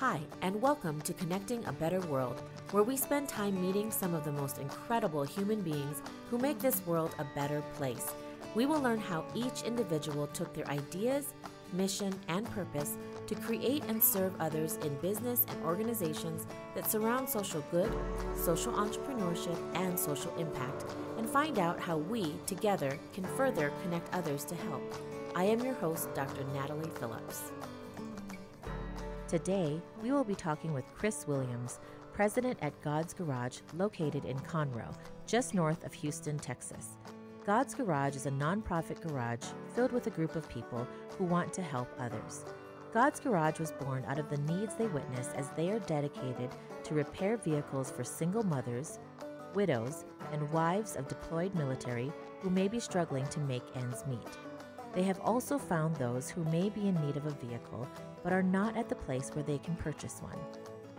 Hi, and welcome to Connecting a Better World, where we spend time meeting some of the most incredible human beings who make this world a better place. We will learn how each individual took their ideas, mission, and purpose to create and serve others in business and organizations that surround social good, social entrepreneurship, and social impact, and find out how we, together, can further connect others to help. I am your host, Dr. Natalie Phillips. Today, we will be talking with Chris Williams, president at God's Garage, located in Conroe, just north of Houston, Texas. God's Garage is a nonprofit garage filled with a group of people who want to help others. God's Garage was born out of the needs they witness as they are dedicated to repair vehicles for single mothers, widows, and wives of deployed military who may be struggling to make ends meet. They have also found those who may be in need of a vehicle but are not at the place where they can purchase one.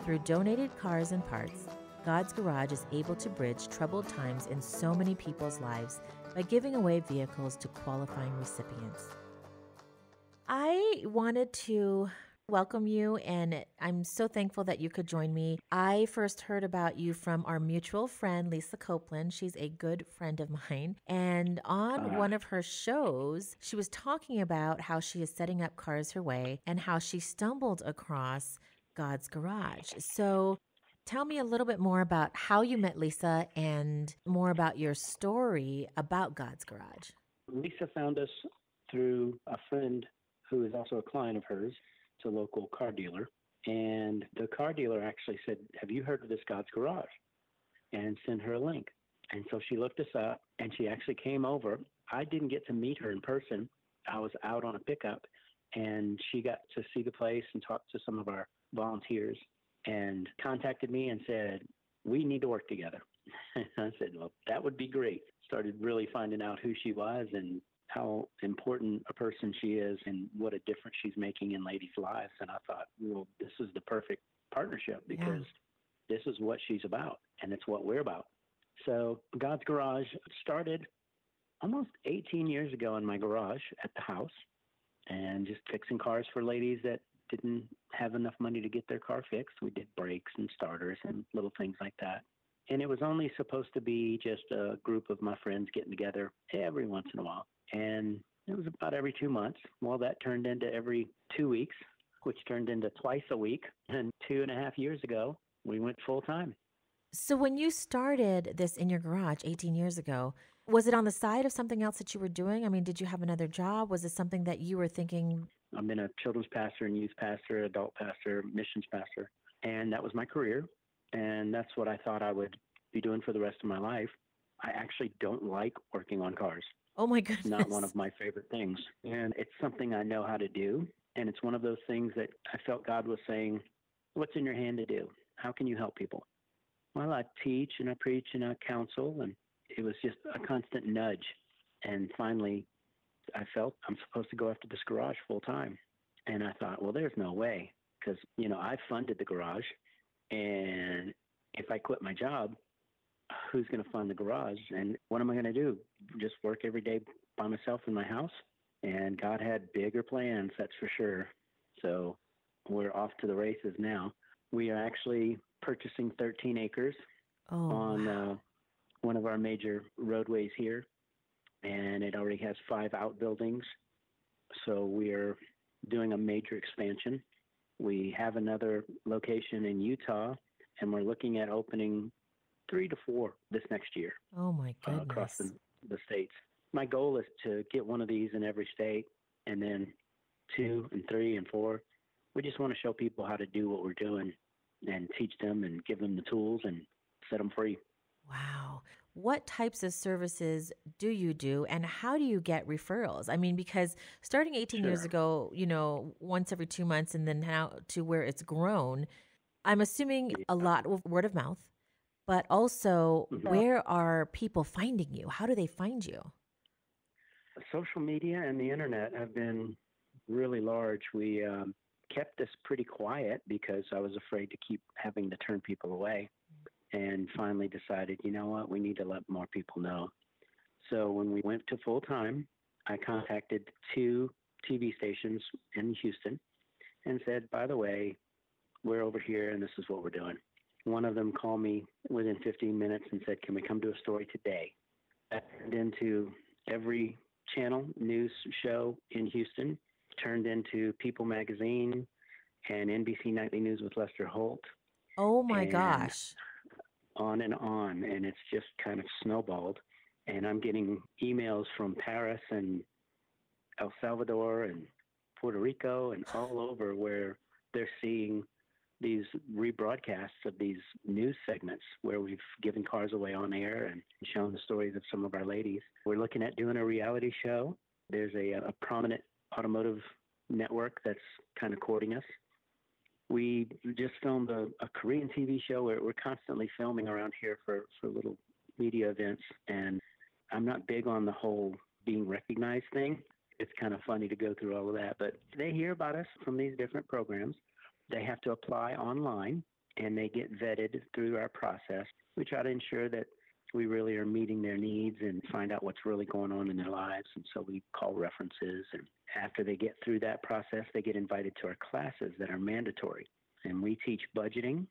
Through donated cars and parts, God's Garage is able to bridge troubled times in so many people's lives by giving away vehicles to qualifying recipients. I wanted to welcome you, and I'm so thankful that you could join me. I first heard about you from our mutual friend, Lisa Copeland. She's a good friend of mine. And on uh, one of her shows, she was talking about how she is setting up Cars Her Way and how she stumbled across God's Garage. So, Tell me a little bit more about how you met Lisa and more about your story about God's Garage. Lisa found us through a friend who is also a client of hers. A local car dealer. And the car dealer actually said, Have you heard of this God's Garage? And sent her a link. And so she looked us up and she actually came over. I didn't get to meet her in person. I was out on a pickup and she got to see the place and talk to some of our volunteers and contacted me and said, We need to work together. I said, Well, that would be great. Started really finding out who she was and how important a person she is and what a difference she's making in ladies' lives. And I thought, well, this is the perfect partnership because yeah. this is what she's about and it's what we're about. So God's Garage started almost 18 years ago in my garage at the house and just fixing cars for ladies that didn't have enough money to get their car fixed. We did brakes and starters and little things like that. And it was only supposed to be just a group of my friends getting together every once in a while and it was about every two months. Well, that turned into every two weeks, which turned into twice a week. And two and a half years ago, we went full time. So, when you started this in your garage 18 years ago, was it on the side of something else that you were doing? I mean, did you have another job? Was it something that you were thinking? I've been a children's pastor and youth pastor, adult pastor, missions pastor, and that was my career. And that's what I thought I would be doing for the rest of my life. I actually don't like working on cars. Oh my goodness. Not one of my favorite things. And it's something I know how to do. And it's one of those things that I felt God was saying, What's in your hand to do? How can you help people? Well, I teach and I preach and I counsel, and it was just a constant nudge. And finally, I felt I'm supposed to go after this garage full time. And I thought, well, there's no way because, you know, I funded the garage. And if I quit my job, who's going to fund the garage and what am I going to do? Just work every day by myself in my house? And God had bigger plans, that's for sure. So we're off to the races now. We are actually purchasing 13 acres oh, on uh, one of our major roadways here, and it already has five outbuildings. So we are doing a major expansion. We have another location in Utah, and we're looking at opening three to four this next year. Oh my goodness! Uh, across the, the states. My goal is to get one of these in every state, and then two and three and four. We just want to show people how to do what we're doing, and teach them and give them the tools and set them free. Wow. What types of services do you do and how do you get referrals? I mean, because starting 18 sure. years ago, you know, once every two months and then now to where it's grown, I'm assuming yeah. a lot of word of mouth but also mm-hmm. where are people finding you? How do they find you? Social media and the internet have been really large. We um, kept this pretty quiet because I was afraid to keep having to turn people away and finally decided, you know what, we need to let more people know. So when we went to full time, I contacted two TV stations in Houston and said, by the way, we're over here and this is what we're doing. One of them called me within 15 minutes and said, Can we come to a story today? That turned into every channel news show in Houston, turned into People Magazine and NBC Nightly News with Lester Holt. Oh my gosh. On and on. And it's just kind of snowballed. And I'm getting emails from Paris and El Salvador and Puerto Rico and all over where they're seeing these rebroadcasts of these news segments where we've given cars away on air and shown the stories of some of our ladies. We're looking at doing a reality show. There's a, a prominent automotive network that's kind of courting us. We just filmed a, a Korean TV show where we're constantly filming around here for, for little media events. And I'm not big on the whole being recognized thing. It's kind of funny to go through all of that, but they hear about us from these different programs. They have to apply online and they get vetted through our process. We try to ensure that we really are meeting their needs and find out what's really going on in their lives. And so we call references. And after they get through that process, they get invited to our classes that are mandatory. And we teach budgeting,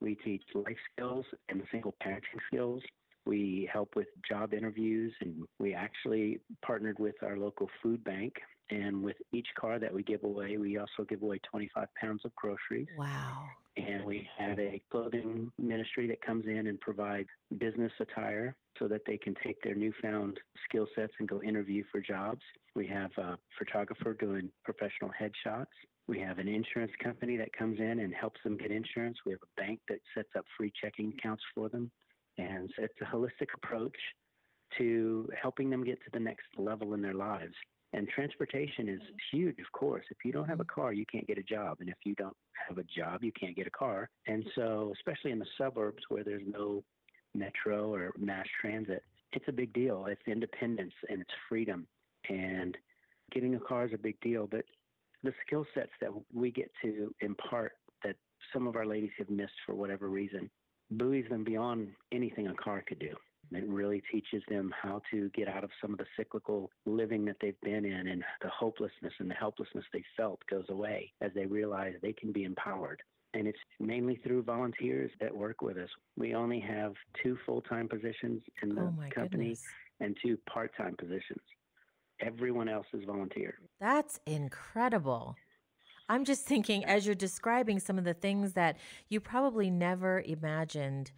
we teach life skills and single parenting skills. We help with job interviews, and we actually partnered with our local food bank and with each car that we give away, we also give away 25 pounds of groceries. Wow. And we have a clothing ministry that comes in and provides business attire so that they can take their newfound skill sets and go interview for jobs. We have a photographer doing professional headshots. We have an insurance company that comes in and helps them get insurance. We have a bank that sets up free checking accounts for them. And so it's a holistic approach to helping them get to the next level in their lives. And transportation is huge, of course. If you don't have a mm-hmm. car, you can't get a job. And if you don't have a job, you can't get a car. And so, especially in the suburbs where there's no metro or mass transit, it's a big deal. It's independence and it's freedom. And getting a car is a big deal. But the skill sets that we get to impart that some of our ladies have missed for whatever reason buoys them beyond anything a car could do. It really teaches them how to get out of some of the cyclical living that they've been in and the hopelessness and the helplessness they felt goes away as they realize they can be empowered. And it's mainly through volunteers that work with us. We only have two full time positions in the oh company goodness. and two part time positions. Everyone else is volunteer. That's incredible. I'm just thinking as you're describing some of the things that you probably never imagined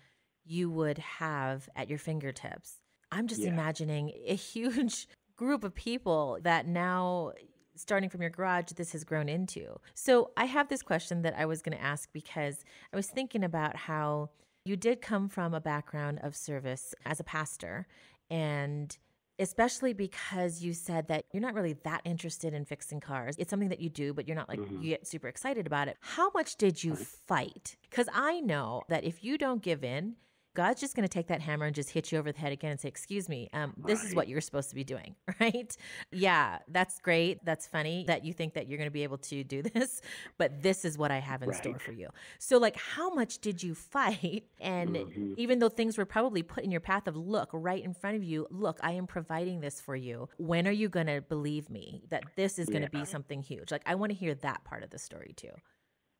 you would have at your fingertips. I'm just Yeah. imagining a huge group of people that now starting from your garage this has grown into. So I have this question that I was going to ask because I was thinking about how you did come from a background of service as a pastor and especially because you said that you're not really that interested in fixing cars. It's something that you do, but you're not like Mhm. you get super excited about it. How much did you fight? Cuz I know that if you don't give in, God's just going to take that hammer and just hit you over the head again and say, "Excuse me, um, this is what you're supposed to be doing." Right? Yeah, that's great. That's funny that you think that you're going to be able to do this, but this is what I have in store for you. So, like, how much did you fight? And Mhm. even though things were probably put in your path of, look, right in front of you, look, I am providing this for you. When are you going to believe me that this is going to Yeah. be something huge? Like, I want to hear that part of the story too.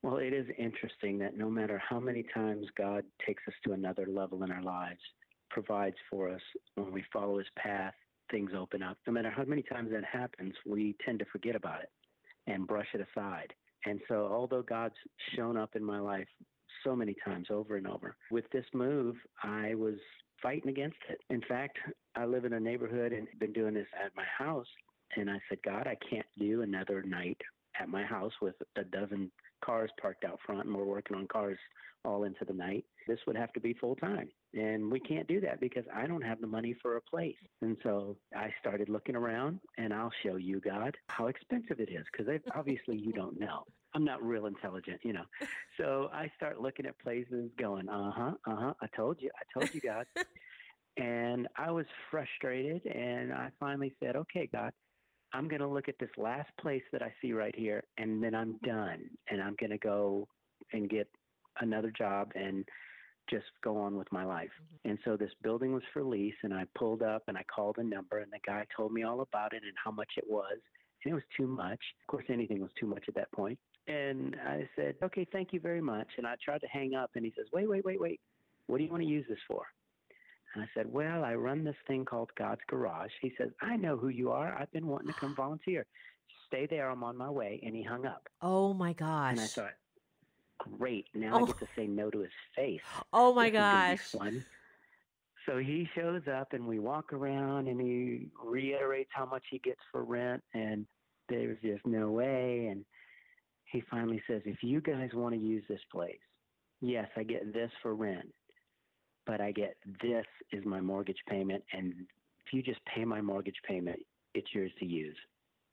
Well, it is interesting that no matter how many times God takes us to another level in our lives, provides for us when we follow his path, things open up. No matter how many times that happens, we tend to forget about it and brush it aside. And so, although God's shown up in my life so many times over and over, with this move, I was fighting against it. In fact, I live in a neighborhood and been doing this at my house. And I said, God, I can't do another night at my house with a dozen cars parked out front and we're working on cars all into the night. This would have to be full time. And we can't do that because I don't have the money for a place. And so I started looking around and I'll show you, God, how expensive it is because obviously you don't know. I'm not real intelligent, you know. So I start looking at places going, uh huh, uh huh. I told you, I told you, God. and I was frustrated and I finally said, okay, God, I'm going to look at this last place that I see right here, and then I'm done. And I'm going to go and get another job and just go on with my life. Mm-hmm. And so this building was for lease, and I pulled up and I called a number, and the guy told me all about it and how much it was. And it was too much. Of course, anything was too much at that point. And I said, okay, thank you very much. And I tried to hang up, and he says, wait, wait, wait, wait. What do you want to use this for? And I said, well, I run this thing called God's Garage. He says, I know who you are. I've been wanting to come volunteer. Stay there. I'm on my way. And he hung up. Oh my gosh. And I thought, great. Now Oh. I get to say no to his face. Oh my This is gonna be gosh. So he shows up and we walk around and he reiterates how much he gets for rent and there's just no way and he finally says, If you guys want to use this place, yes, I get this for rent, but I get this is my mortgage payment and if you just pay my mortgage payment, it's yours to use.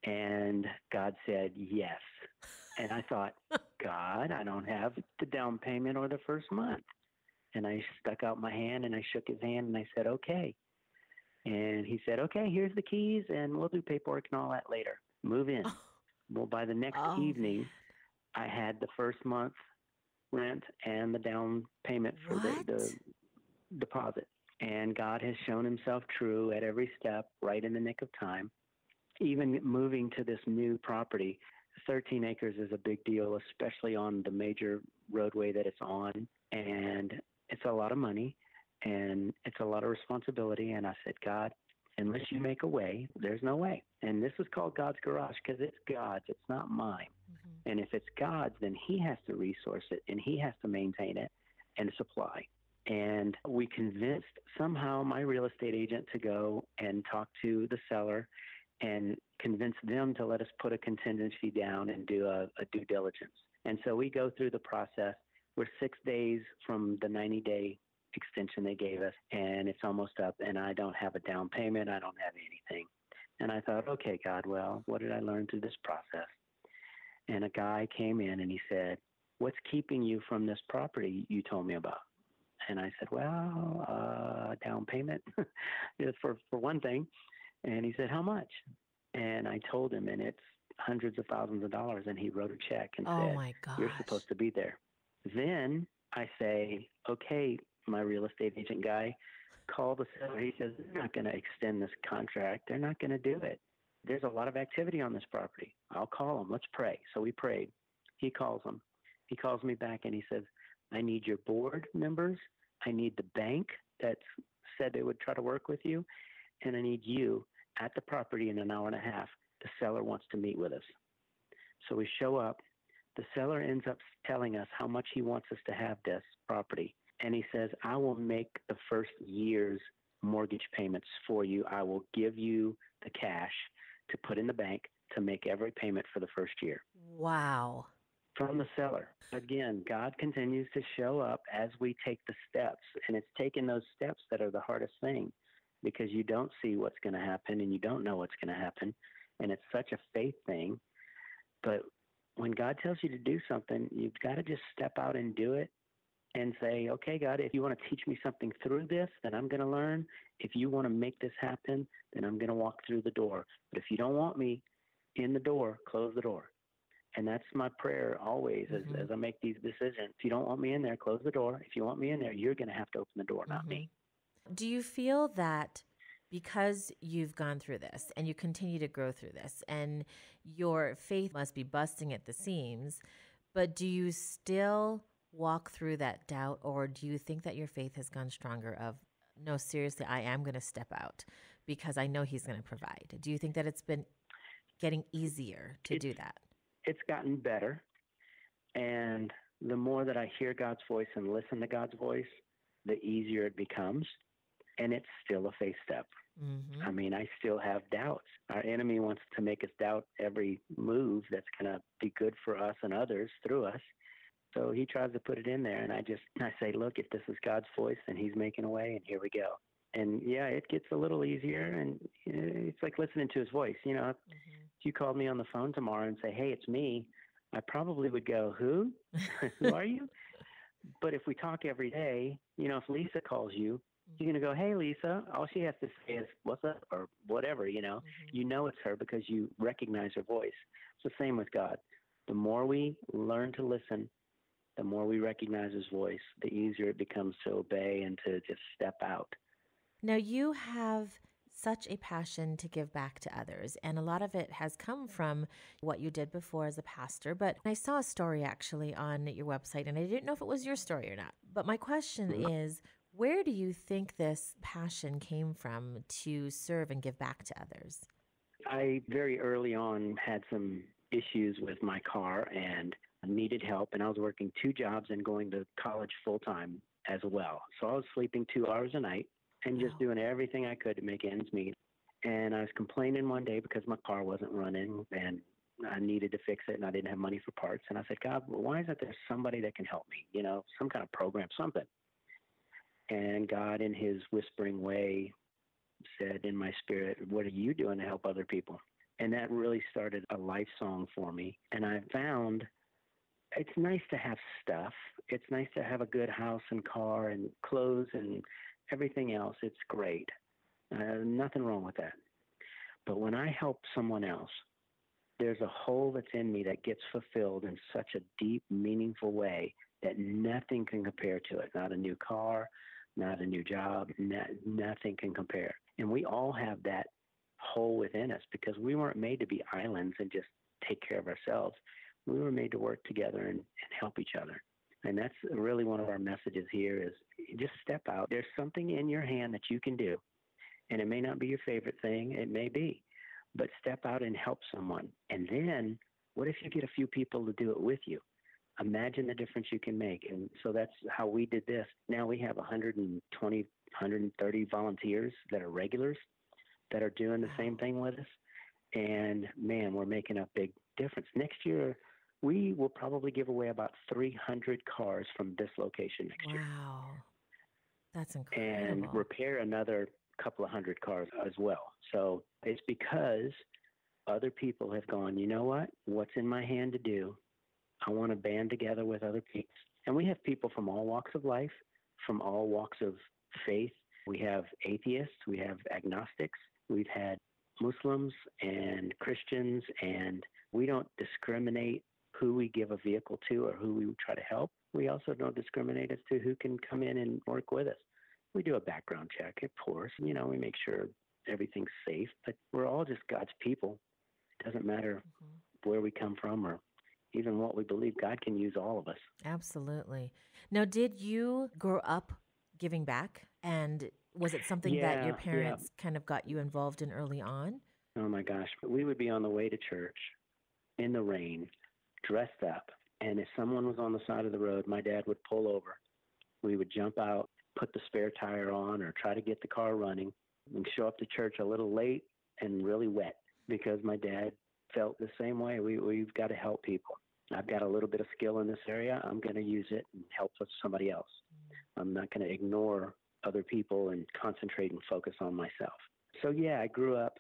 And God said, Yes. And I thought, God, I don't have the down payment or the first month. And I stuck out my hand and I shook his hand and I said, okay. And he said, okay, here's the keys and we'll do paperwork and all that later. Move in. Oh. Well, by the next Oh, evening, I had the first month rent and the down payment for the, the deposit. And God has shown himself true at every step, right in the nick of time. Even moving to this new property, 13 acres is a big deal, especially on the major roadway that it's on. And it's a lot of money and it's a lot of responsibility. And I said, God, unless you make a way, there's no way. And this is called God's garage because it's God's, it's not mine. Mhm. And if it's God's, then He has to resource it and He has to maintain it and supply. And we convinced somehow my real estate agent to go and talk to the seller and convince them to let us put a contingency down and do a, a due diligence. And so we go through the process. We're six days from the 90 day extension they gave us, and it's almost up, and I don't have a down payment. I don't have anything. And I thought, okay, God, well, what did I learn through this process? And a guy came in and he said, What's keeping you from this property you told me about? And I said, Well, uh, down payment for, for one thing. And he said, How much? And I told him, and it's hundreds of thousands of dollars. And he wrote a check and said, Oh said, my gosh. You're supposed to be there. Then I say, Okay, my real estate agent guy, call the seller. He says, They're not going to extend this contract. They're not going to do it. There's a lot of activity on this property. I'll call them. Let's pray. So we prayed. He calls them. He calls me back and he says, I need your board members. I need the bank that said they would try to work with you. And I need you at the property in an hour and a half. The seller wants to meet with us. So we show up. The seller ends up telling us how much he wants us to have this property. And he says, I will make the first year's mortgage payments for you. I will give you the cash to put in the bank to make every payment for the first year Wow. From the seller. Again, God continues to show up as we take the steps. And it's taking those steps that are the hardest thing because you don't see what's going to happen and you don't know what's going to happen. And it's such a faith thing. But when God tells you to do something, you've got to just step out and do it and say, okay, God, if you want to teach me something through this, then I'm going to learn. If you want to make this happen, then I'm going to walk through the door. But if you don't want me in the door, close the door. And that's my prayer always Mhm. as, as I make these decisions. If you don't want me in there, close the door. If you want me in there, you're going to have to open the door, not me. Do you feel that because you've gone through this and you continue to grow through this and your faith must be busting at the seams, but do you still walk through that doubt or do you think that your faith has gone stronger of no seriously I am going to step out because I know he's going to provide. Do you think that it's been getting easier to do that? It's gotten better. And the more that I hear God's voice and listen to God's voice, the easier it becomes. And it's still a faith step. Mhm. I mean, I still have doubts. Our enemy wants to make us doubt every move that's going to be good for us and others through us. So he tries to put it in there, and I just I say, look, if this is God's voice, then He's making a way, and here we go. And yeah, it gets a little easier, and it's like listening to His voice. You know, Mhm. You called me on the phone tomorrow and say, hey, it's me, I probably would go, who? who are you? But if we talk every day, you know, if Lisa calls you, you're going to go, hey, Lisa. All she has to say is, what's up? Or whatever, you know. Mhm. You know it's her because you recognize her voice. It's the same with God. The more we learn to listen, the more we recognize his voice, the easier it becomes to obey and to just step out. Now, you have such a passion to give back to others. And a lot of it has come from what you did before as a pastor. But I saw a story actually on your website, and I didn't know if it was your story or not. But my question mm-hmm. is where do you think this passion came from to serve and give back to others? I very early on had some issues with my car and needed help, and I was working two jobs and going to college full time as well. So I was sleeping two hours a night and just doing everything I could to make ends meet. And I was complaining one day because my car wasn't running and I needed to fix it and I didn't have money for parts. And I said, God, why isn't there somebody that can help me? You know, some kind of program, something. And God, in his whispering way, said in my spirit, What are you doing to help other people? And that really started a life song for me. And I found it's nice to have stuff. It's nice to have a good house and car and clothes and everything else. It's great. Uh, nothing wrong with that. But when I help someone else, there's a hole that's in me that gets fulfilled in such a deep, meaningful way that nothing can compare to it. Not a new car, not a new job, not, nothing can compare. And we all have that hole within us because we weren't made to be islands and just take care of ourselves. We were made to work together and, and help each other. And that's really one of our messages here is just step out. There's something in your hand that you can do. And it may not be your favorite thing, it may be. But step out and help someone. And then what if you get a few people to do it with you? Imagine the difference you can make. And so that's how we did this. Now we have 120, 130 volunteers that are regulars that are doing the same thing with us. And man, we're making a big difference. Next year, we will probably give away about 300 cars from this location next wow. year. Wow. That's incredible. And repair another couple of hundred cars as well. So it's because other people have gone, you know what? What's in my hand to do? I want to band together with other people. And we have people from all walks of life, from all walks of faith. We have atheists, we have agnostics, we've had Muslims and Christians, and we don't discriminate who we give a vehicle to or who we try to help. We also don't discriminate as to who can come in and work with us. We do a background check, of course. You know, we make sure everything's safe, but we're all just God's people. It doesn't matter mm-hmm. where we come from or even what we believe. God can use all of us. Absolutely. Now, did you grow up giving back? And was it something yeah, that your parents yeah. kind of got you involved in early on? Oh my gosh. We would be on the way to church in the rain, dressed up. And if someone was on the side of the road, my dad would pull over. We would jump out, put the spare tire on, or try to get the car running, and show up to church a little late and really wet because my dad felt the same way. We, we've got to help people. I've got a little bit of skill in this area. I'm going to use it and help somebody else. I'm not going to ignore other people and concentrate and focus on myself. So, yeah, I grew up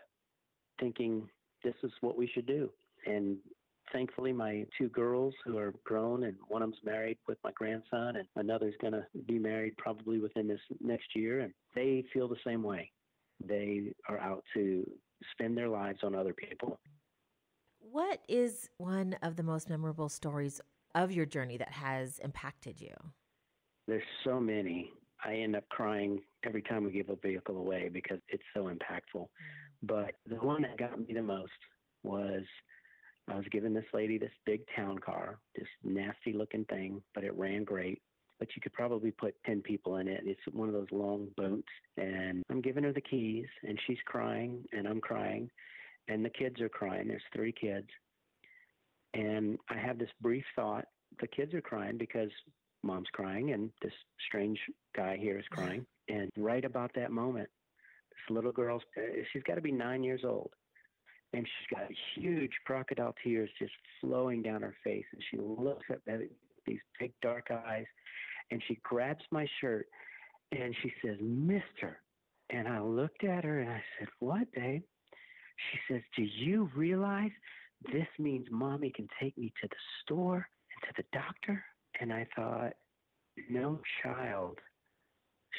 thinking this is what we should do. And thankfully, my two girls who are grown, and one of them's married with my grandson, and another's going to be married probably within this next year, and they feel the same way. They are out to spend their lives on other people. What is one of the most memorable stories of your journey that has impacted you? There's so many. I end up crying every time we give a vehicle away because it's so impactful. Mm. But the one that got me the most was I was giving this lady this big town car, this nasty looking thing, but it ran great. But you could probably put 10 people in it. It's one of those long boats. And I'm giving her the keys, and she's crying, and I'm crying, and the kids are crying. There's three kids. And I have this brief thought the kids are crying because mom's crying, and this strange guy here is crying. And right about that moment, this little girl's, uh, she's got to be nine years old and she's got huge crocodile tears just flowing down her face. And she looks at these big dark eyes, and she grabs my shirt, and she says, "Mister." And I looked at her and I said, "What, babe?" She says, "Do you realize this means mommy can take me to the store and to the doctor?" And I thought, no child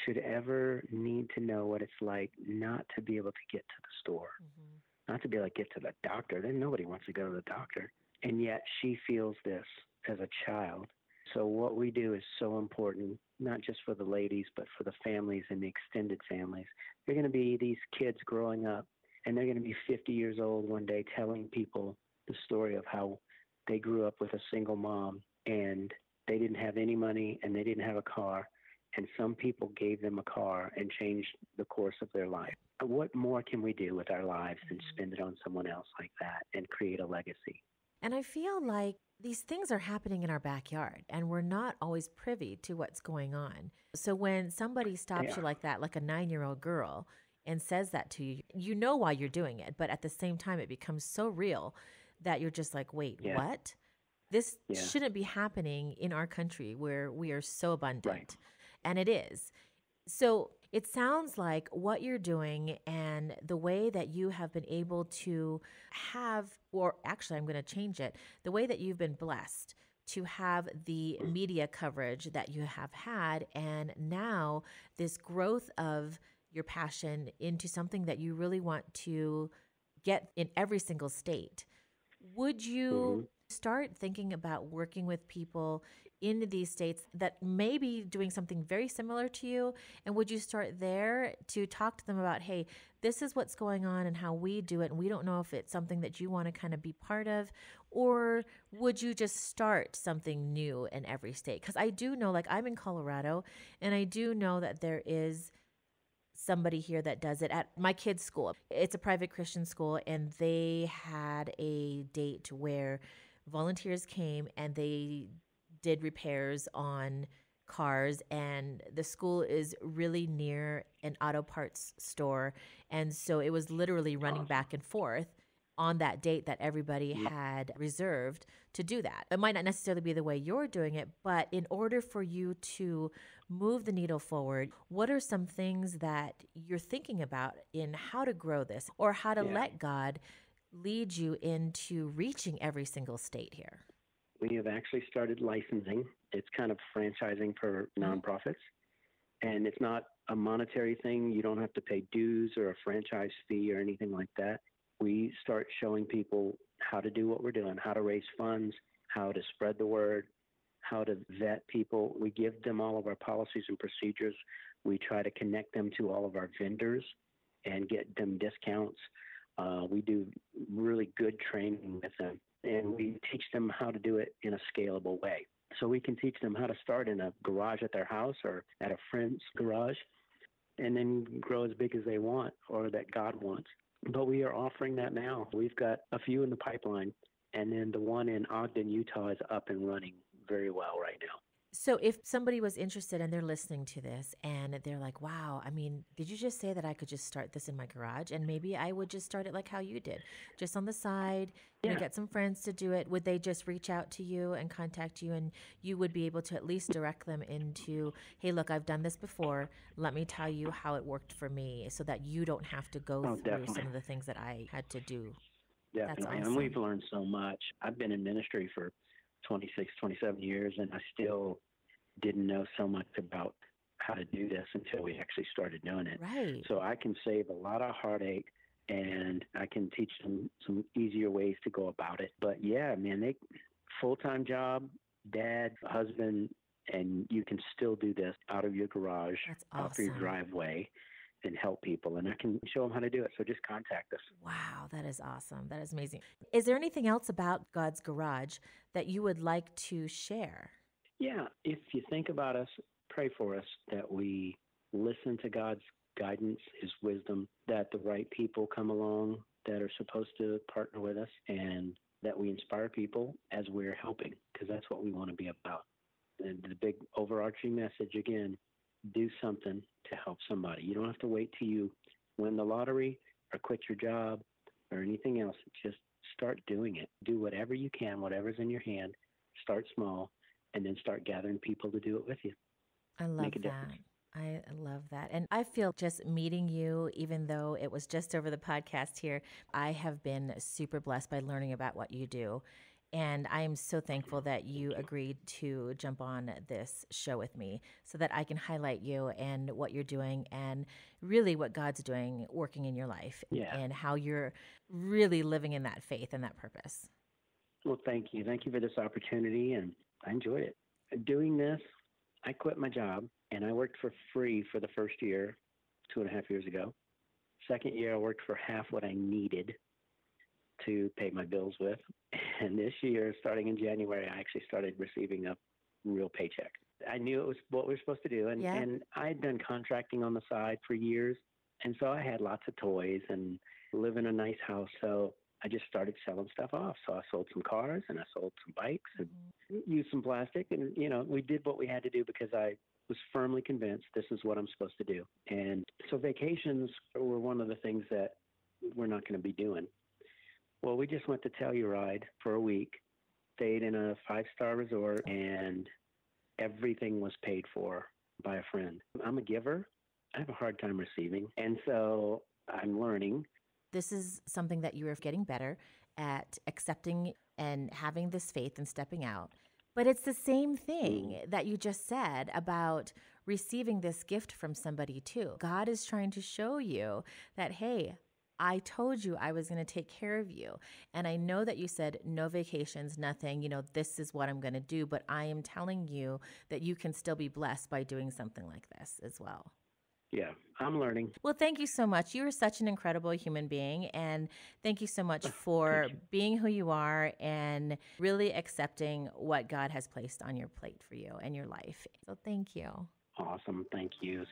should ever need to know what it's like not to be able to get to the store. Mm-hmm not to be like get to the doctor. Then nobody wants to go to the doctor. And yet she feels this as a child. So, what we do is so important, not just for the ladies, but for the families and the extended families. They're going to be these kids growing up, and they're going to be 50 years old one day telling people the story of how they grew up with a single mom and they didn't have any money and they didn't have a car. And some people gave them a car and changed the course of their life. What more can we do with our lives than spend it on someone else like that and create a legacy? And I feel like these things are happening in our backyard and we're not always privy to what's going on. So when somebody stops Yeah. you like that, like a nine year old girl, and says that to you, you know why you're doing it. But at the same time, it becomes so real that you're just like, wait, Yeah. what? This Yeah. shouldn't be happening in our country where we are so abundant. And it is. So it sounds like what you're doing and the way that you have been able to have, or actually, I'm going to change it, the way that you've been blessed to have the media coverage that you have had, and now this growth of your passion into something that you really want to get in every single state. Would you mm-hmm. start thinking about working with people in these states that may be doing something very similar to you? And would you start there to talk to them about, hey, this is what's going on and how we do it? And we don't know if it's something that you want to kind of be part of. Or would you just start something new in every state? Because I do know, like, I'm in Colorado, and I do know that there is somebody here that does it at my kids' school. It's a private Christian school, and they had a date where volunteers came and they did repairs on cars and the school is really near an auto parts store and so it was literally running back and forth on that date that everybody had reserved to do that. It might not necessarily be the way you're doing it, but in order for you to move the needle forward, what are some things that you're thinking about in how to grow this or how to Yeah. let God lead you into reaching every single state here? We have actually started licensing. It's kind of franchising for nonprofits. And it's not a monetary thing. You don't have to pay dues or a franchise fee or anything like that. We start showing people how to do what we're doing, how to raise funds, how to spread the word, how to vet people. We give them all of our policies and procedures. We try to connect them to all of our vendors and get them discounts. Uh, we do really good training with them, and we teach them how to do it in a scalable way. So we can teach them how to start in a garage at their house or at a friend's garage, and then grow as big as they want or that God wants. But we are offering that now. We've got a few in the pipeline, and then the one in Ogden, Utah is up and running very well right now. So, if somebody was interested and they're listening to this and they're like, wow, I mean, did you just say that I could just start this in my garage? And maybe I would just start it like how you did, just on the side, you know, get some friends to do it. Would they just reach out to you and contact you? And you would be able to at least direct them into, hey, look, I've done this before. Let me tell you how it worked for me so that you don't have to go Oh, through definitely. some of the things that I had to do. Definitely. awesome. And we've learned so much. I've been in ministry for 26, 27 years, and I still didn't know so much about how to do this until we actually started doing it. Right. So I can save a lot of heartache and I can teach them some easier ways to go about it. But yeah, man, they full time job, dad, husband, and you can still do this out of your garage, That's out of your driveway, and help people. And I can show them how to do it. So just contact us. Wow, that is awesome. That is amazing. Is there anything else about God's Garage that you would like to share? Yeah, if you think about us, pray for us that we listen to God's guidance, His wisdom, that the right people come along that are supposed to partner with us, and that we inspire people as we're helping, because that's what we want to be about. And the big overarching message again do something to help somebody. You don't have to wait till you win the lottery or quit your job or anything else. Just start doing it. Do whatever you can, whatever's in your hand. Start small and then start gathering people to do it with you. I love that. difference. I love that. And I feel just meeting you, even though it was just over the podcast here, I have been super blessed by learning about what you do. And I am so thankful that you agreed to jump on this show with me so that I can highlight you and what you're doing and really what God's doing working in your life Yeah. and how you're really living in that faith and that purpose. Well, thank you. Thank you for this opportunity, and I enjoyed it. doing this, I quit my job and I worked for free for the first year, two and a half years ago. Second year, I worked for half what I needed to pay my bills with. And this year, starting in January, I actually started receiving a real paycheck. I knew it was what we were supposed to do. And, Yeah. and I had done contracting on the side for years. And so I had lots of toys and live in a nice house. So I just started selling stuff off. So I sold some cars and I sold some bikes and mm-hmm. used some plastic. And, you know, we did what we had to do because I was firmly convinced this is what I'm supposed to do. And so vacations were one of the things that we're not going to be doing. Well, we just went to Telluride for a week, stayed in a five star resort, and everything was paid for by a friend. I'm a giver. I have a hard time receiving. And so I'm learning. This is something that you are getting better at accepting and having this faith and stepping out. But it's the same thing mm. that you just said about receiving this gift from somebody too. God is trying to show you that, hey, I told you I was going to take care of you. And I know that you said no vacations, nothing, you know, this is what I'm going to do. But I am telling you that you can still be blessed by doing something like this as well. Yeah, I'm learning. Well, thank you so much. You are such an incredible human being. And thank you so much for being who you are and really accepting what God has placed on your plate for you and your life. So thank you. Awesome. Thank you.